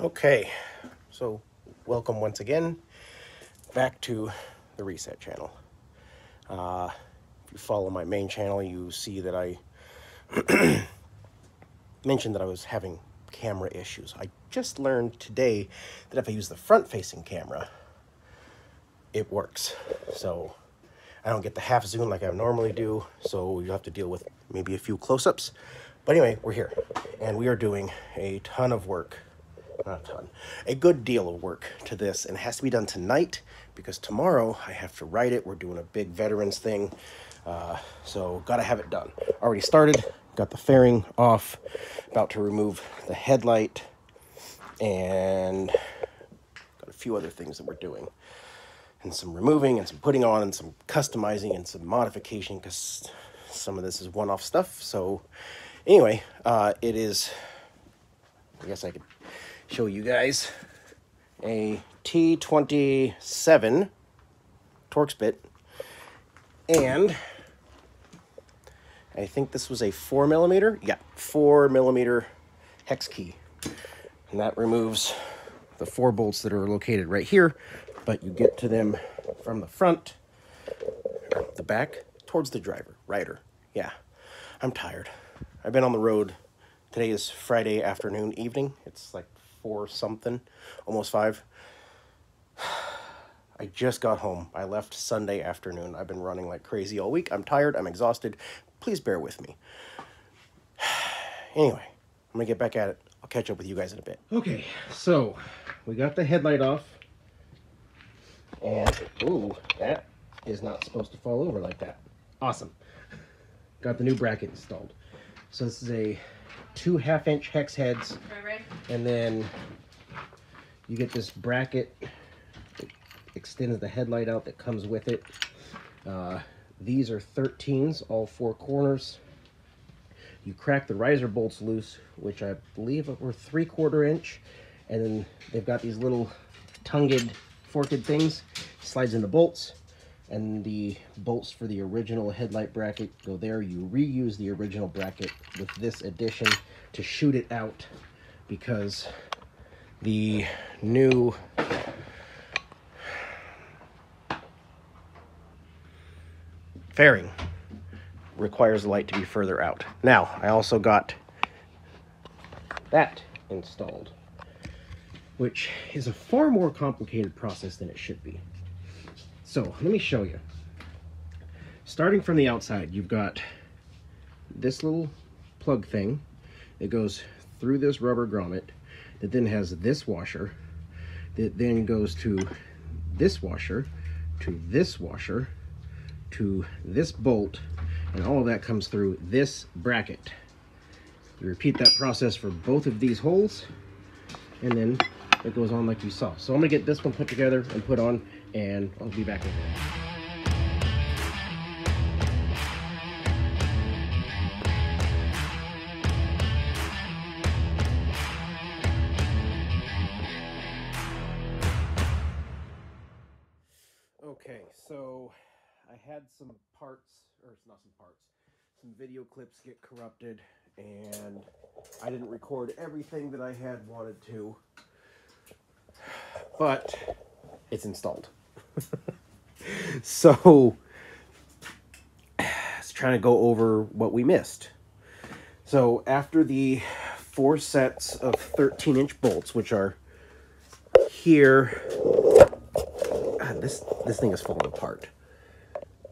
Okay, so welcome once again back to the Reset channel. Uh, if you follow my main channel, you see that I mentioned that I was having camera issues. I just learned today that if I use the front-facing camera, it works. So I don't get the half zoom like I normally do, so you have to deal with maybe a few close-ups. But anyway, we're here, and we are doing a ton of work not a ton, a good deal of work to this, and it has to be done tonight because tomorrow I have to write it. We're doing a big veterans thing, uh, so gotta have it done. Already started, got the fairing off, about to remove the headlight, and got a few other things that we're doing. And some removing, and some putting on, and some customizing, and some modification because some of this is one off stuff. So, anyway, uh, it is. I guess I could show you guys a T27 Torx bit and I think this was a four millimeter? Yeah four millimeter hex key. And that removes the four bolts that are located right here but you get to them from the front the back towards the driver rider. Yeah I'm tired. I've been on the road. Today is Friday afternoon evening. It's like four something, almost five. I just got home. I left Sunday afternoon. I've been running like crazy all week. I'm tired. I'm exhausted. Please bear with me. Anyway, I'm going to get back at it. I'll catch up with you guys in a bit. Okay, so we got the headlight off. And, ooh, that is not supposed to fall over like that. Awesome. Got the new bracket installed. So this is a two half inch hex heads. And then you get this bracket that extends the headlight out that comes with it. Uh, these are 13s all four corners. You crack the riser bolts loose which I believe were three quarter inch. And then they've got these little tongued forked things slides into bolts and the bolts for the original headlight bracket go there. You reuse the original bracket with this addition to shoot it out because the new fairing requires the light to be further out. Now, I also got that installed, which is a far more complicated process than it should be. So let me show you. Starting from the outside, you've got this little plug thing that goes through this rubber grommet that then has this washer that then goes to this washer to this washer to this bolt and all of that comes through this bracket. You repeat that process for both of these holes and then it goes on like you saw. So I'm gonna get this one put together and put on and I'll be back in Okay, so I had some parts, or it's not some parts, some video clips get corrupted and I didn't record everything that I had wanted to, but it's installed. so, it's trying to go over what we missed. So, after the four sets of 13 inch bolts, which are here, God, this, this thing is falling apart.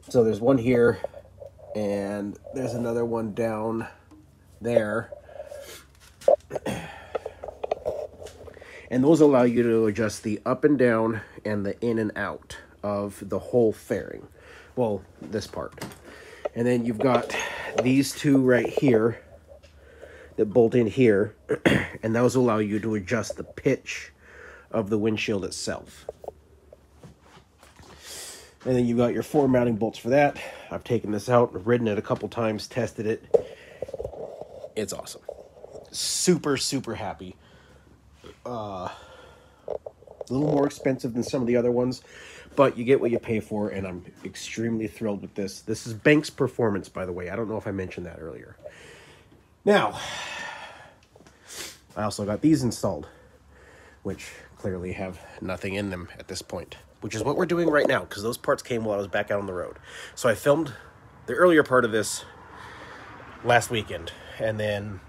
So, there's one here, and there's another one down there. And those allow you to adjust the up and down and the in and out of the whole fairing. Well, this part. And then you've got these two right here that bolt in here. and those allow you to adjust the pitch of the windshield itself. And then you've got your four mounting bolts for that. I've taken this out, ridden it a couple times, tested it. It's awesome. Super, super happy uh, a little more expensive than some of the other ones, but you get what you pay for, and I'm extremely thrilled with this. This is Banks Performance, by the way. I don't know if I mentioned that earlier. Now, I also got these installed. which clearly have nothing in them at this point, which is what we're doing right now because those parts came while I was back out on the road. So I filmed the earlier part of this last weekend, and then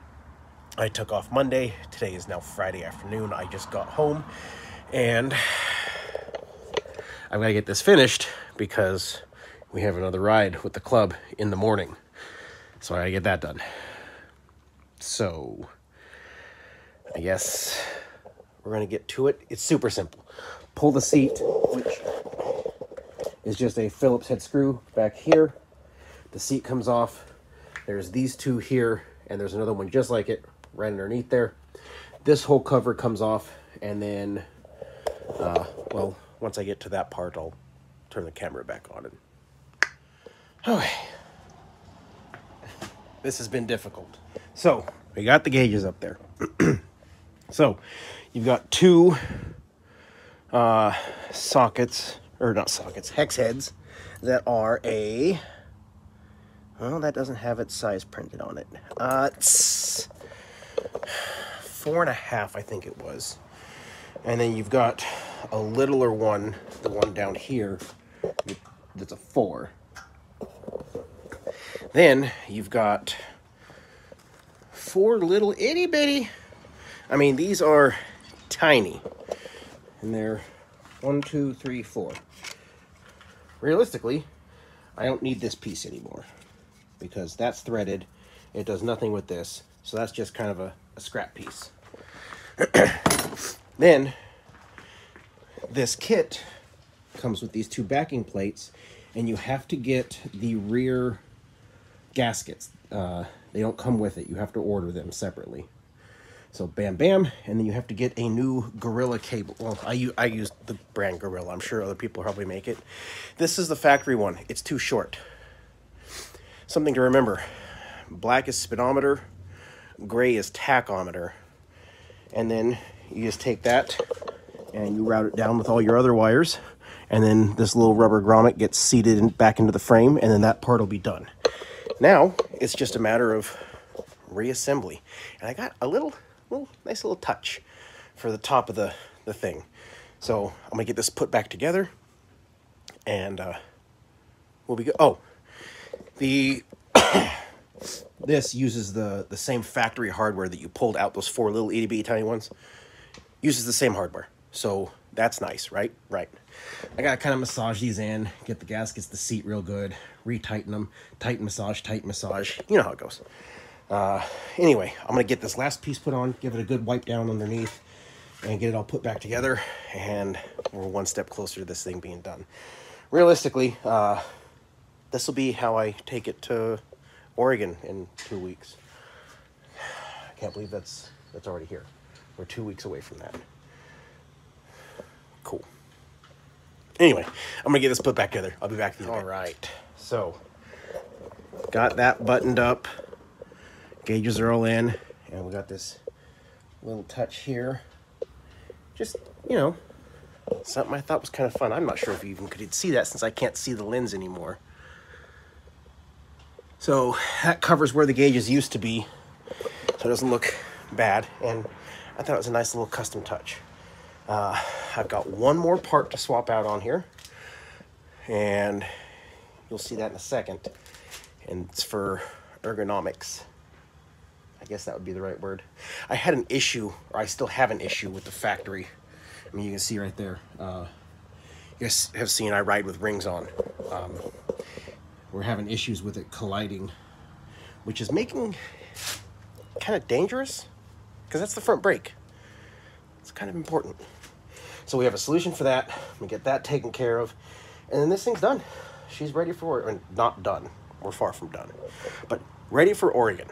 I took off Monday. Today is now Friday afternoon. I just got home, and I'm gonna get this finished because we have another ride with the club in the morning. So I get that done. So I guess we're gonna get to it. It's super simple. Pull the seat, which is just a Phillips head screw back here. The seat comes off. There's these two here, and there's another one just like it right underneath there. This whole cover comes off, and then, uh, well, once I get to that part, I'll turn the camera back on. And okay, this has been difficult. So we got the gauges up there. so you've got two uh, sockets, or not sockets, hex heads that are a. Well, that doesn't have its size printed on it. Uh, four and a half, I think it was. And then you've got a littler one, the one down here, that's a four. Then you've got four little itty bitty. I mean, these are tiny. And they're one, two, three, four. Realistically, I don't need this piece anymore because that's threaded. It does nothing with this. So that's just kind of a, a scrap piece. then this kit comes with these two backing plates and you have to get the rear gaskets. Uh, they don't come with it. You have to order them separately. So bam, bam, and then you have to get a new Gorilla cable. Well, I, I use the brand Gorilla. I'm sure other people probably make it. This is the factory one. It's too short. Something to remember. Black is speedometer, gray is tachometer. And then you just take that and you route it down with all your other wires. And then this little rubber grommet gets seated in, back into the frame and then that part will be done. Now, it's just a matter of reassembly. And I got a little, little nice little touch for the top of the, the thing. So I'm gonna get this put back together and uh, we'll be good. Oh, the this uses the, the same factory hardware that you pulled out those four little bitty tiny ones. Uses the same hardware. So that's nice, right? Right. I gotta kind of massage these in, get the gaskets, the seat real good, retighten them, tighten massage, tighten massage. You know how it goes. Uh, anyway, I'm gonna get this last piece put on, give it a good wipe down underneath, and get it all put back together, and we're one step closer to this thing being done. Realistically, uh, this will be how I take it to Oregon in two weeks. I can't believe that's that's already here. We're two weeks away from that. Cool. Anyway, I'm gonna get this put back together. I'll be back. All right. So, got that buttoned up. Gauges are all in, and we got this little touch here. Just you know, something I thought was kind of fun. I'm not sure if you even could see that since I can't see the lens anymore. So that covers where the gauges used to be, so it doesn't look bad. And I thought it was a nice little custom touch. Uh, I've got one more part to swap out on here, and you'll see that in a second. And it's for ergonomics. I guess that would be the right word. I had an issue, or I still have an issue with the factory. I mean, you can see right there. Uh, you guys have seen I ride with rings on. Um, we're having issues with it colliding, which is making kind of dangerous because that's the front brake. It's kind of important. So we have a solution for that. We get that taken care of. And then this thing's done. She's ready for, or not done. We're far from done. But ready for Oregon.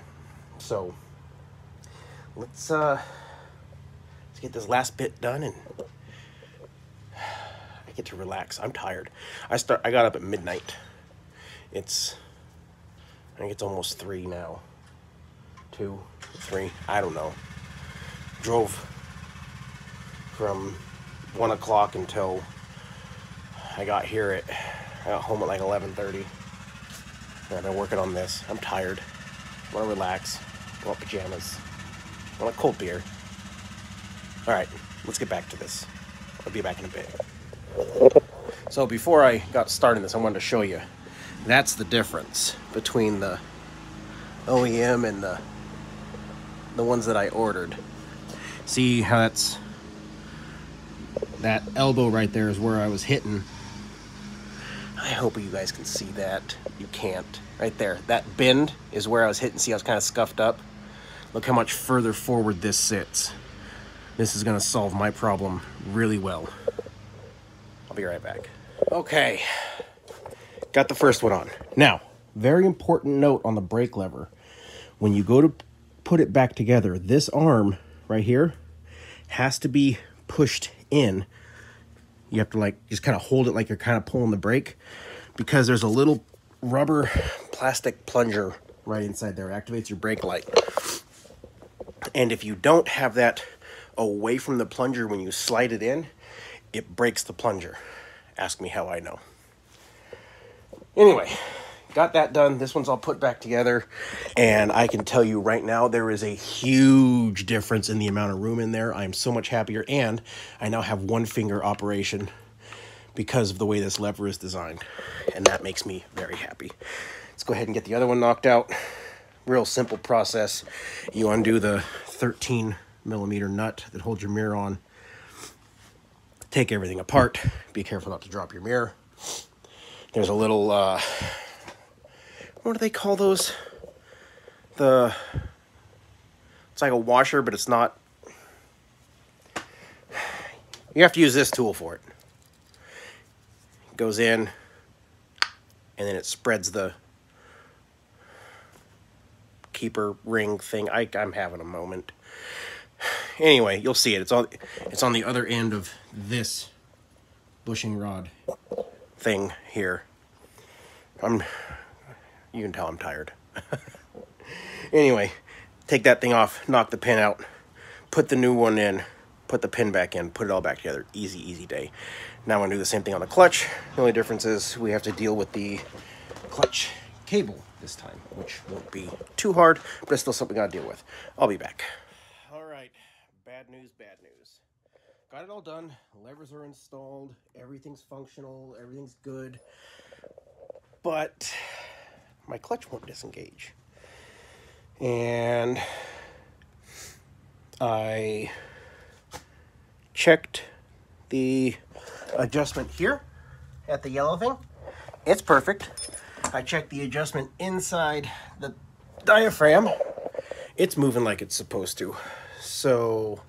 So let's uh let's get this last bit done and I get to relax. I'm tired. I start I got up at midnight. It's I think it's almost three now. Two, three, I don't know. Drove from one o'clock until I got here at I got home at like eleven thirty. I've been working on this. I'm tired. I want to relax. I want pajamas. I want a cold beer. All right, let's get back to this. I'll be back in a bit. So before I got started this, I wanted to show you. That's the difference between the OEM and the the ones that I ordered. See how that's that elbow right there is where I was hitting. I hope you guys can see that. You can't. Right there. That bend is where I was hitting. See, I was kind of scuffed up. Look how much further forward this sits. This is going to solve my problem really well. I'll be right back. Okay. Got the first one on. Now, very important note on the brake lever. When you go to put it back together, this arm right here has to be pushed in. You have to like just kind of hold it like you're kind of pulling the brake because there's a little rubber plastic plunger right inside there. It activates your brake light. And if you don't have that away from the plunger when you slide it in, it breaks the plunger. Ask me how I know. Anyway, got that done. This one's all put back together. And I can tell you right now, there is a huge difference in the amount of room in there. I'm so much happier. And I now have one finger operation because of the way this lever is designed. And that makes me very happy. Let's go ahead and get the other one knocked out. Real simple process. You undo the 13 millimeter nut that holds your mirror on. Take everything apart. Be careful not to drop your mirror. There's a little, uh, what do they call those? The, it's like a washer, but it's not. You have to use this tool for it. it goes in, and then it spreads the keeper ring thing. I, I'm having a moment. Anyway, you'll see it. It's on, it's on the other end of this bushing rod thing here. I'm, you can tell I'm tired. anyway, take that thing off, knock the pin out, put the new one in, put the pin back in, put it all back together. Easy, easy day. Now I'm gonna do the same thing on the clutch. The only difference is we have to deal with the clutch cable this time, which won't be too hard, but it's still something I gotta deal with. I'll be back. All right, bad news, bad news. Got it all done. Levers are installed. Everything's functional. Everything's good. But my clutch won't disengage. And I checked the adjustment here at the yellow thing. It's perfect. I checked the adjustment inside the diaphragm. It's moving like it's supposed to. So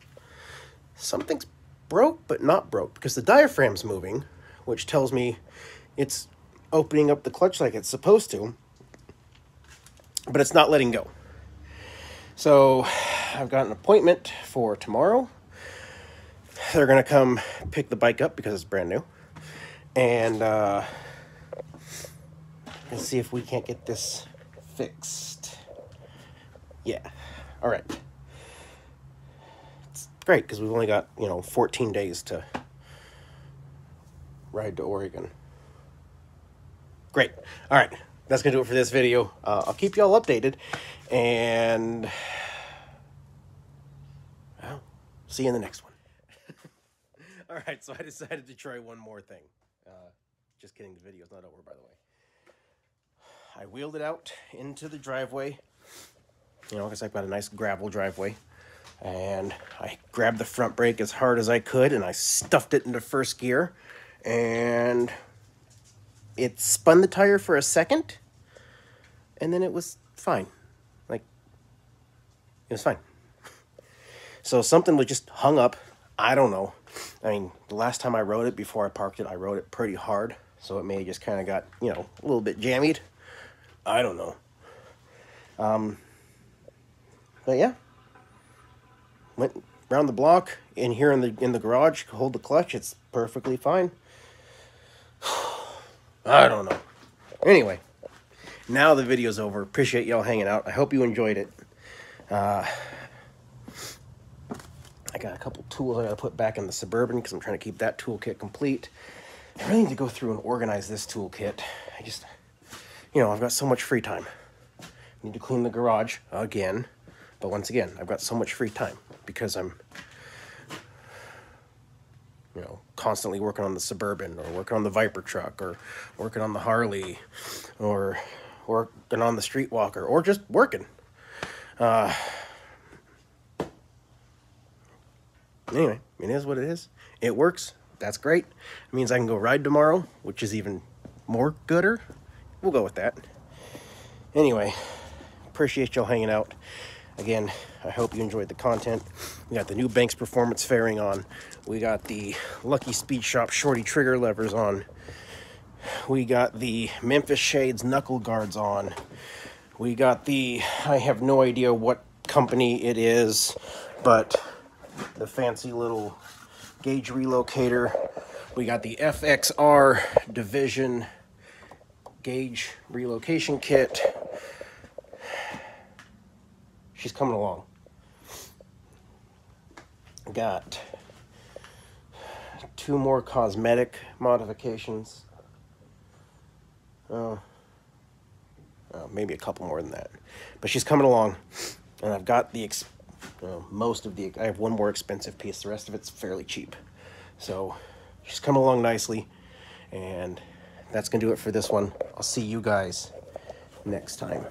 something's broke but not broke because the diaphragm's moving, which tells me it's opening up the clutch like it's supposed to, but it's not letting go. So I've got an appointment for tomorrow. They're going to come pick the bike up because it's brand new. And uh, let's see if we can't get this fixed. Yeah. All right great because we've only got, you know, 14 days to ride to Oregon. Great. All right. That's going to do it for this video. Uh, I'll keep you all updated. And, well, see you in the next one. all right. So I decided to try one more thing. Uh, just kidding. The video's not over, by the way. I wheeled it out into the driveway. You know, because I've got a nice gravel driveway and I grabbed the front brake as hard as I could and I stuffed it into first gear. And it spun the tire for a second and then it was fine. Like it was fine. So something was just hung up. I don't know. I mean the last time I rode it before I parked it I rode it pretty hard. So it may just kind of got you know a little bit jammied. I don't know. Um but yeah went around the block in here in the in the garage, hold the clutch, it's perfectly fine. I don't know. Anyway, now the video's over. Appreciate y'all hanging out. I hope you enjoyed it. Uh, I got a couple tools I gotta put back in the Suburban because I'm trying to keep that toolkit complete. I really need to go through and organize this toolkit. I just, you know, I've got so much free time. Need to clean the garage again. But once again, I've got so much free time because I'm you know, constantly working on the Suburban or working on the Viper truck or working on the Harley or working on the Streetwalker or just working. Uh, anyway, it is what it is. It works. That's great. It means I can go ride tomorrow, which is even more gooder. We'll go with that. Anyway, appreciate y'all hanging out. Again, I hope you enjoyed the content. We got the new Banks Performance fairing on. We got the Lucky Speed Shop Shorty trigger levers on. We got the Memphis Shades knuckle guards on. We got the, I have no idea what company it is, but the fancy little gauge relocator. We got the FXR Division gauge relocation kit. She's coming along. Got two more cosmetic modifications. Oh, oh, maybe a couple more than that. But she's coming along. And I've got the uh, most of the, I have one more expensive piece. The rest of it's fairly cheap. So she's coming along nicely. And that's going to do it for this one. I'll see you guys next time.